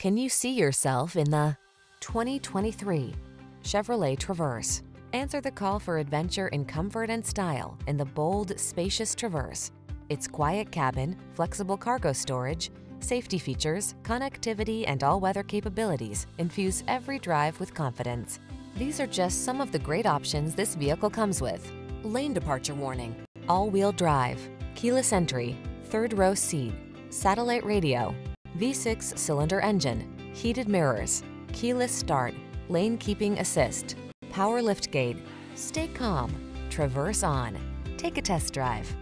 Can you see yourself in the 2023 Chevrolet Traverse? Answer the call for adventure in comfort and style in the bold, spacious Traverse. Its quiet cabin, flexible cargo storage, safety features, connectivity, and all-weather capabilities infuse every drive with confidence. These are just some of the great options this vehicle comes with. Lane departure warning, all-wheel drive, keyless entry, third row seat, satellite radio, V6 cylinder engine, heated mirrors, keyless start, lane keeping assist, power lift gate. Stay calm, traverse on. Take a test drive.